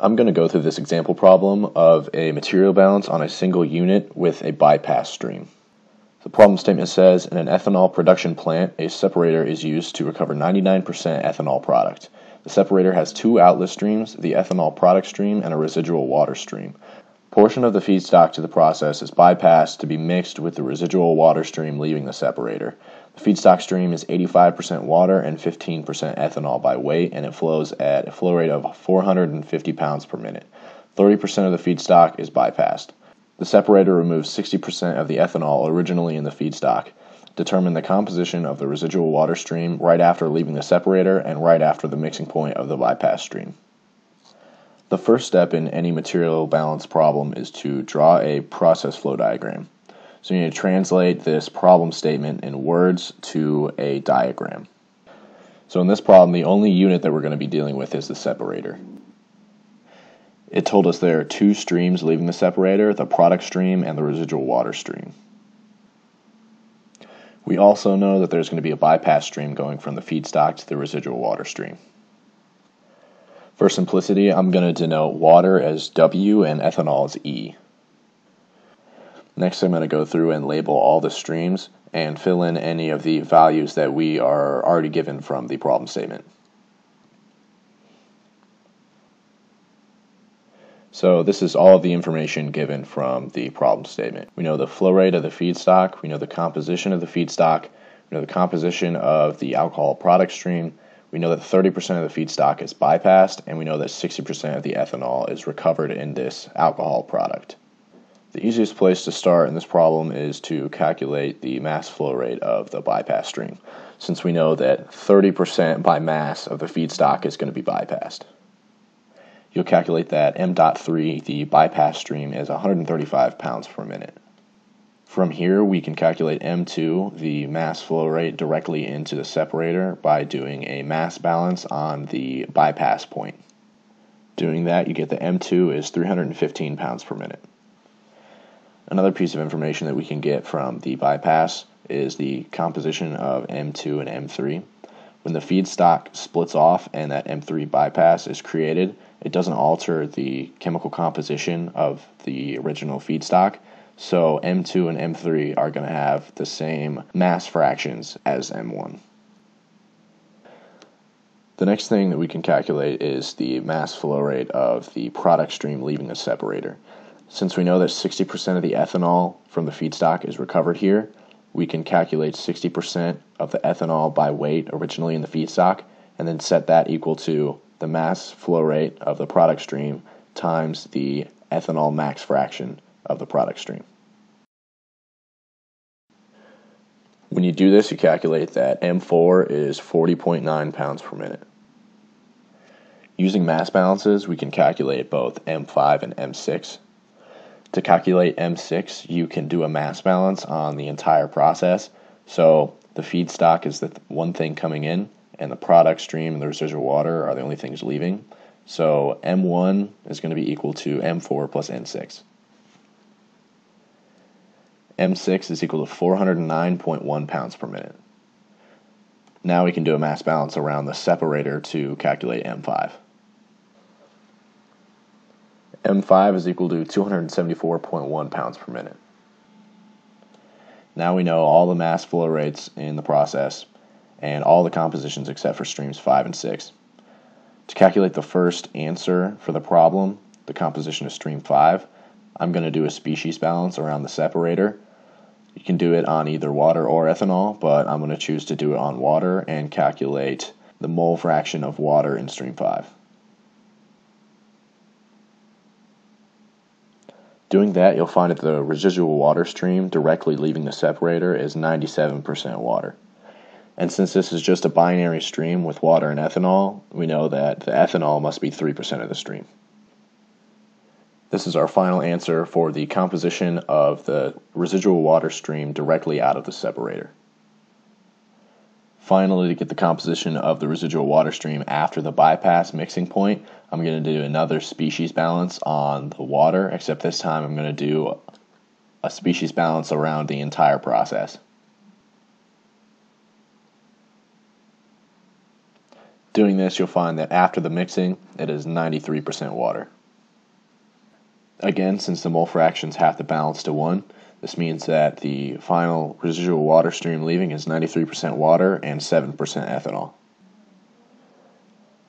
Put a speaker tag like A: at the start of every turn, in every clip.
A: I'm going to go through this example problem of a material balance on a single unit with a bypass stream. The problem statement says in an ethanol production plant, a separator is used to recover 99% ethanol product. The separator has two outlet streams, the ethanol product stream and a residual water stream. Portion of the feedstock to the process is bypassed to be mixed with the residual water stream leaving the separator. The feedstock stream is 85% water and 15% ethanol by weight, and it flows at a flow rate of 450 pounds per minute. 30% of the feedstock is bypassed. The separator removes 60% of the ethanol originally in the feedstock. Determine the composition of the residual water stream right after leaving the separator and right after the mixing point of the bypass stream. The first step in any material balance problem is to draw a process flow diagram. So you need to translate this problem statement in words to a diagram. So in this problem, the only unit that we're going to be dealing with is the separator. It told us there are two streams leaving the separator, the product stream and the residual water stream. We also know that there's going to be a bypass stream going from the feedstock to the residual water stream. For simplicity, I'm going to denote water as W and ethanol as E. Next, I'm going to go through and label all the streams and fill in any of the values that we are already given from the problem statement. So this is all of the information given from the problem statement. We know the flow rate of the feedstock, we know the composition of the feedstock, we know the composition of the alcohol product stream, we know that 30% of the feedstock is bypassed, and we know that 60% of the ethanol is recovered in this alcohol product. The easiest place to start in this problem is to calculate the mass flow rate of the bypass stream, since we know that 30% by mass of the feedstock is going to be bypassed. You'll calculate that m dot 3, the bypass stream, is 135 pounds per minute. From here, we can calculate M2, the mass flow rate, directly into the separator by doing a mass balance on the bypass point. Doing that, you get that M2 is 315 pounds per minute. Another piece of information that we can get from the bypass is the composition of M2 and M3. When the feedstock splits off and that M3 bypass is created, it doesn't alter the chemical composition of the original feedstock. So M2 and M3 are going to have the same mass fractions as M1. The next thing that we can calculate is the mass flow rate of the product stream leaving the separator. Since we know that 60% of the ethanol from the feedstock is recovered here, we can calculate 60% of the ethanol by weight originally in the feedstock and then set that equal to the mass flow rate of the product stream times the ethanol mass fraction of the product stream. When you do this, you calculate that M4 is 40.9 pounds per minute. Using mass balances, we can calculate both M5 and M6 to calculate M6, you can do a mass balance on the entire process. So the feedstock is the one thing coming in, and the product stream and the residual water are the only things leaving. So M1 is going to be equal to M4 plus N6. M6 is equal to 409.1 pounds per minute. Now we can do a mass balance around the separator to calculate M5. M5 is equal to 274.1 pounds per minute. Now we know all the mass flow rates in the process and all the compositions except for streams 5 and 6. To calculate the first answer for the problem, the composition of stream 5, I'm going to do a species balance around the separator. You can do it on either water or ethanol, but I'm going to choose to do it on water and calculate the mole fraction of water in stream 5. Doing that, you'll find that the residual water stream directly leaving the separator is 97% water. And since this is just a binary stream with water and ethanol, we know that the ethanol must be 3% of the stream. This is our final answer for the composition of the residual water stream directly out of the separator. Finally, to get the composition of the residual water stream after the bypass mixing point, I'm going to do another species balance on the water, except this time I'm going to do a species balance around the entire process. Doing this, you'll find that after the mixing, it is 93% water. Again, since the mole fractions have to balance to 1, this means that the final residual water stream leaving is 93% water and 7% ethanol.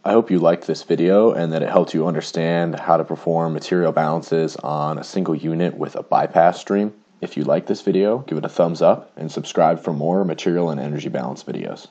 A: I hope you liked this video and that it helped you understand how to perform material balances on a single unit with a bypass stream. If you like this video, give it a thumbs up and subscribe for more material and energy balance videos.